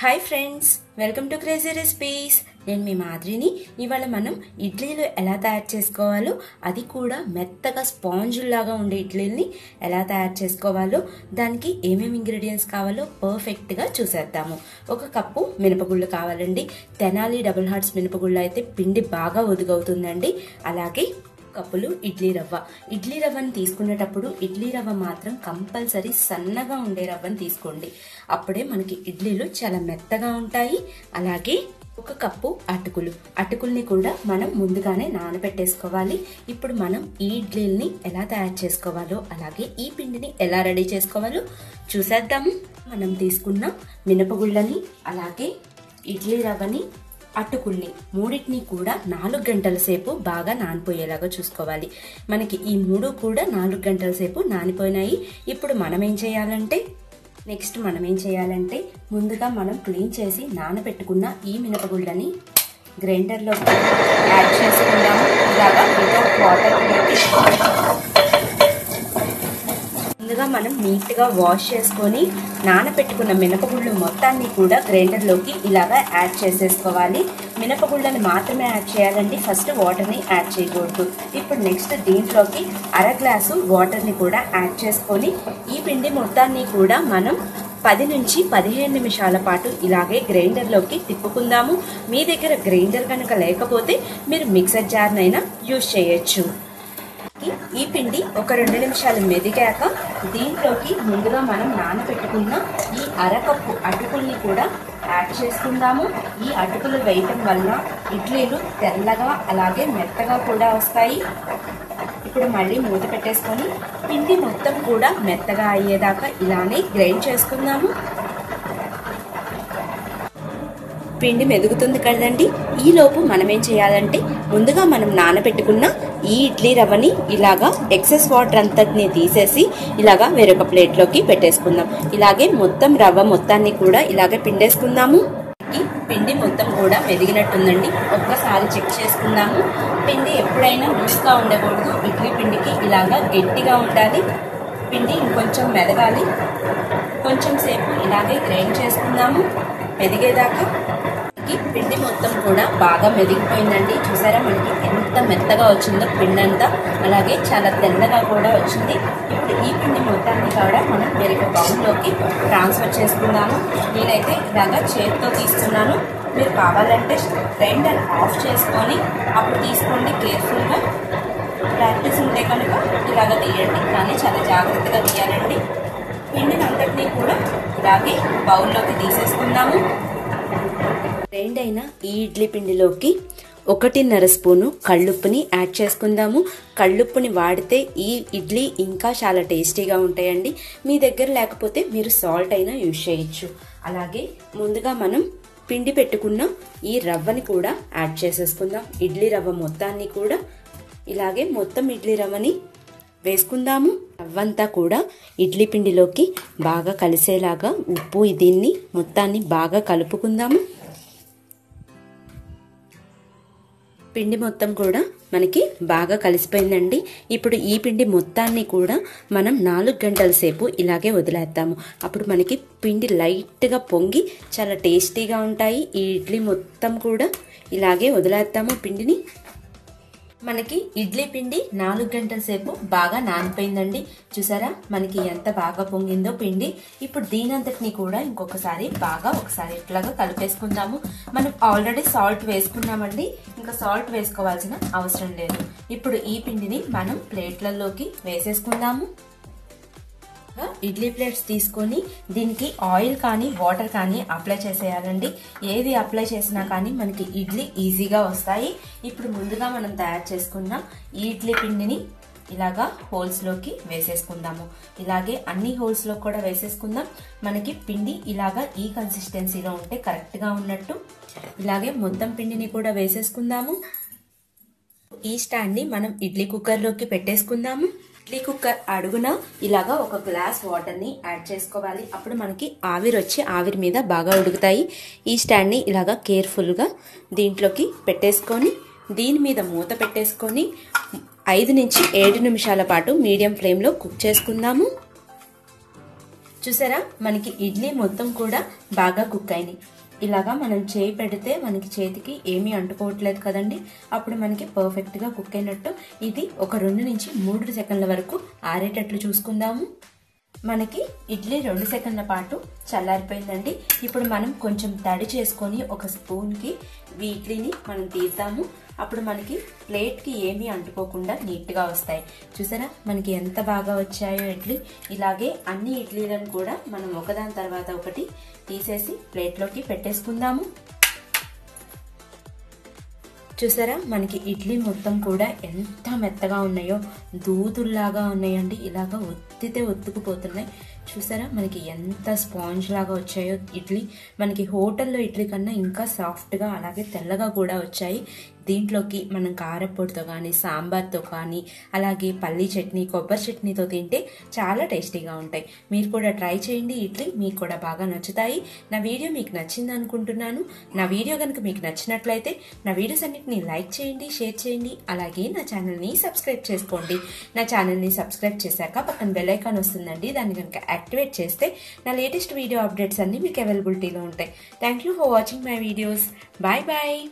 Hi friends welcome to crazy recipes. నేను మీ మాదిరిని ఇవాళ మనం ఇడ్లీలు ఎలా తయారు చేసుకోవాలో అది కూడా మెత్తగా స్పాంజుల్లాగా ఉండే ఇడ్లీని ఎలా తయారు చేసుకోవాలో దానికి ఏమేమి ఇంగ్రీడియంట్స్ కావాలో పర్ఫెక్ట్గా చూసేద్దాము. ఒక కప్పు మినపగుళ్ళు కావాలండి. తెనాలి డబుల్ హార్ట్స్ మినపగుళ్ళు అయితే పిండి బాగా ఒదుగవుతుందండి. అలాగే కప్పులు ఇడ్లీ రవ్వ. ఇడ్లీ రవ్వని తీసుకునేటప్పుడు ఇడ్లీ రవ్వ మాత్రం కంపల్సరీ సన్నగా ఉండే రవ్వను తీసుకోండి. అప్పుడే మనకి ఇడ్లీలు చాలా మెత్తగా ఉంటాయి. అలాగే ఒక కప్పు అటుకులు. అటుకుల్ని కూడా మనం ముందుగానే నానబెట్టేసుకోవాలి. ఇప్పుడు మనం ఈ ఇడ్లీల్ని ఎలా తయారు చేసుకోవాలో అలాగే ఈ పిండిని ఎలా రెడీ చేసుకోవాలో చూసేద్దాము. మనం తీసుకున్న మినపగుళ్ళని అలాగే ఇడ్లీ రవ్వని అటుకుల్ని మూడింటిని కూడా నాలుగు గంటల సేపు బాగా నానిపోయేలాగా చూసుకోవాలి. మనకి ఈ మూడు కూడా నాలుగు గంటల సేపు నానిపోయినాయి. ఇప్పుడు మనం ఏం చేయాలంటే నెక్స్ట్ మనం ఏం చేయాలంటే ముందుగా మనం క్లీన్ చేసి నానబెట్టుకున్న ఈ మినపగుళ్ళని గ్రైండర్లో యాడ్ చేసుకుందాము. ఇలాగా వితౌట్ ముందుగా మనం నీట్గా వాష్ చేసుకొని నానబెట్టుకున్న మినపగుళ్ళు మొత్తాన్ని కూడా గ్రైండర్లోకి ఇలాగా యాడ్ చేసేసుకోవాలి. మినపగుళ్ళని మాత్రమే యాడ్ చేయాలండి. ఫస్ట్ వాటర్ని యాడ్ చేయకూడదు. ఇప్పుడు నెక్స్ట్ దీంట్లోకి అర గ్లాసు వాటర్ని కూడా యాడ్ చేసుకొని ఈ పిండి మొత్తాన్ని కూడా మనం పది నుంచి పదిహేను నిమిషాల పాటు ఇలాగే గ్రైండర్లోకి తిప్పుకుందాము. మీ దగ్గర గ్రైండర్ కనుక లేకపోతే మీరు మిక్సర్ జార్నైనా యూజ్ చేయొచ్చు. ఈ పిండి ఒక రెండు నిమిషాలు మెదిగాక దీంట్లోకి ముందుగా మనం నానబెట్టుకున్న ఈ అరకప్పు అటుకుల్ని కూడా యాడ్ చేసుకుందాము. ఈ అటుకులు వేయటం వలన ఇడ్లీలు తెల్లగా అలాగే మెత్తగా కూడా వస్తాయి. ఇప్పుడు మళ్ళీ మూత పెట్టేసుకొని పిండి మొత్తం కూడా మెత్తగా అయ్యేదాకా ఇలానే గ్రైండ్ చేసుకుందాము. పిండి మెదుగుతుంది కదండి. ఈలోపు మనం ఏం చేయాలంటే ముందుగా మనం నానబెట్టుకున్న ఈ ఇడ్లీ రవ్వని ఇలాగా ఎక్సెస్ వాటర్ అంతటిని తీసేసి ఇలాగా వేరొక ప్లేట్లోకి పెట్టేసుకుందాం. ఇలాగే మొత్తం రవ్వ మొత్తాన్ని కూడా ఇలాగే పిండేసుకుందాము. ఈ పిండి మొత్తం కూడా మెదిగినట్టుందండి. ఒక్కసారి చెక్ చేసుకుందాము. పిండి ఎప్పుడైనా లూస్గా ఉండకూడదు. ఇడ్లీ పిండికి ఇలాగా గట్టిగా ఉండాలి. పిండి ఇంకొంచెం మెదగాలి. కొంచెం సేపు ఇలాగే గ్రైండ్ చేసుకుందాము. మెదిగేదాకా పిండి మొత్తం కూడా బాగా మెదిగిపోయిందండి. చూసారా మనకి ఎంత మెత్తగా వచ్చిందో పిండి అంతా అలాగే చాలా తెల్లగా కూడా వచ్చింది. ఇప్పుడు ఈ పిండి మొత్తాన్ని కూడా మనం వేరొక బౌల్లోకి ట్రాన్స్ఫర్ చేసుకున్నాము నేనైతే ఇలాగా చేతితో తీస్తున్నాను. మీరు కావాలంటే గ్రైండర్ ఆఫ్ చేసుకొని అప్పుడు తీసుకోండి కేర్ఫుల్గా ప్రాక్టీస్ ఉంటే కనుక ఇలాగ తీయండి. కానీ చాలా జాగ్రత్తగా తీయాలండి. పిండిని అంతటినీ కూడా ఇలాగే బౌల్లోకి తీసేసుకుందాము. గ్రైండ్ అయిన ఈ ఇడ్లీ పిండిలోకి ఒకటిన్నర స్పూను కళ్ళుప్పుని యాడ్ చేసుకుందాము. కళ్ళుప్పుని వాడితే ఈ ఇడ్లీ ఇంకా చాలా టేస్టీగా ఉంటాయండి. మీ దగ్గర లేకపోతే మీరు సాల్ట్ అయినా యూజ్ చేయొచ్చు. అలాగే ముందుగా మనం పిండి పెట్టుకున్న ఈ రవ్వని కూడా యాడ్ చేసేసుకుందాం. ఇడ్లీ రవ్వ మొత్తాన్ని కూడా ఇలాగే మొత్తం ఇడ్లీ రవ్వని వేసుకుందాము. రవ్వంతా కూడా ఇడ్లీ పిండిలోకి బాగా కలిసేలాగా ఉప్పు దీన్ని మొత్తాన్ని బాగా కలుపుకుందాము. పిండి మొత్తం కూడా మనకి బాగా కలిసిపోయిందండి. ఇప్పుడు ఈ పిండి మొత్తాన్ని కూడా మనం నాలుగు గంటల సేపు ఇలాగే వదిలేద్దాము అప్పుడు మనకి పిండి లైట్గా పొంగి చాలా టేస్టీగా ఉంటాయి. ఈ ఇడ్లీ మొత్తం కూడా ఇలాగే వదిలేద్దాము పిండిని. మనకి ఇడ్లీ పిండి నాలుగు గంటల సేపు బాగా నానిపోయిందండి. చూసారా? మనకి ఎంత బాగా పొంగిందో పిండి. ఇప్పుడు దీనంతటిని కూడా ఇంకొకసారి బాగా ఒకసారి ఇట్లాగా కలిపేసుకుందాము. మనం ఆల్రెడీ సాల్ట్ వేసుకున్నామండి. ఇంకా సాల్ట్ వేసుకోవాల్సిన అవసరం లేదు. ఇప్పుడు ఈ పిండిని మనం ప్లేట్లలోకి వేసేసుకుందాము. ఇడ్లీ ప్లేట్స్ తీసుకొని దీనికి ఆయిల్ కానీ వాటర్ కానీ అప్లై చేసేయాలండి. ఏది అప్లై చేసినా కానీ మనకి ఇడ్లీ ఈజీగా వస్తాయి. ఇప్పుడు ముందుగా మనం తయారు చేసుకున్న ఈ ఇడ్లీ పిండిని ఇలాగా హోల్స్లోకి వేసేసుకుందాము. ఇలాగే అన్ని హోల్స్లో కూడా వేసేసుకుందాం. మనకి పిండి ఇలాగా ఈ కన్సిస్టెన్సీలో ఉంటే కరెక్ట్గా ఉన్నట్టు. ఇలాగే మొత్తం పిండిని కూడా వేసేసుకుందాము. ఈ స్టాండ్ని మనం ఇడ్లీ కుక్కర్లోకి పెట్టేసుకుందాము. ఇడ్లీ కుక్కర్ అడుగున ఇలాగా ఒక గ్లాస్ వాటర్ని యాడ్ చేసుకోవాలి. అప్పుడు మనకి ఆవిరి వచ్చి ఆవిరి మీద బాగా ఉడుకుతాయి. ఈ స్టాండ్ని ఇలాగా కేర్ఫుల్గా దీంట్లోకి పెట్టేసుకొని దీని మీద మూత పెట్టేసుకొని ఐదు నుంచి ఏడు నిమిషాల పాటు మీడియం ఫ్లేమ్లో కుక్ చేసుకుందాము. చూసారా? మనకి ఇడ్లీ మొత్తం కూడా బాగా కుక్ అయినాయి. ఇలాగా మనం చేయి పెడితే మనకి చేతికి ఏమీ అంటుకోవట్లేదు కదండి. అప్పుడు మనకి పర్ఫెక్ట్గా కుక్ అయినట్టు. ఇది ఒక రెండు నుంచి మూడు సెకండ్ల వరకు ఆరేటట్లు చూసుకుందాము. మనకి ఇడ్లీ రెండు సెకండ్ల పాటు చల్లారిపోయిందండి. ఇప్పుడు మనం కొంచెం తడి చేసుకొని ఒక స్పూన్కి ఈ ఇడ్లీని మనం తీద్దాము. అప్పుడు మనకి ప్లేట్కి ఏమీ అంటుకోకుండా నీట్గా వస్తాయి. చూసారా? మనకి ఎంత బాగా వచ్చాయో ఇడ్లీ. ఇలాగే అన్ని ఇడ్లీలను కూడా మనం ఒకదాని తర్వాత ఒకటి తీసేసి ప్లేట్లోకి పెట్టేసుకుందాము. చూసారా? మనకి ఇడ్లీ మొత్తం కూడా ఎంత మెత్తగా ఉన్నాయో దూదుల్లాగా ఉన్నాయండి. ఇలాగా ఒత్తితే ఒత్తుకుపోతున్నాయి. చూసారా? మనకి ఎంత స్పాంజ్ లాగా వచ్చాయో ఇడ్లీ. మనకి హోటల్లో ఇడ్లీ కన్నా ఇంకా సాఫ్ట్గా అలాగే తెల్లగా కూడా వచ్చాయి. దీంట్లోకి మనం కారపొడితో కానీ సాంబార్తో కానీ అలాగే పల్లీ చట్నీ కొబ్బరి చట్నీతో తింటే చాలా టేస్టీగా ఉంటాయి. మీరు కూడా ట్రై చేయండి. ఇడ్లీ మీకు కూడా బాగా నచ్చుతాయి. నా వీడియో మీకు నచ్చింది అనుకుంటున్నాను. నా వీడియో కనుక మీకు నచ్చినట్లయితే నా వీడియోస్ అన్నిటిని లైక్ చేయండి షేర్ చేయండి. అలాగే నా ఛానల్ని సబ్స్క్రైబ్ చేసుకోండి. నా ఛానల్ని సబ్స్క్రైబ్ చేశాక పక్కన బెల్ ఐకాన్ వస్తుందండి. దాన్ని కనుక యాక్టివేట్ చేస్తే నా లేటెస్ట్ వీడియో అప్డేట్స్ అన్నీ మీకు అవైలబిలిటీలో ఉంటాయి. Thank you for watching my videos. Bye bye.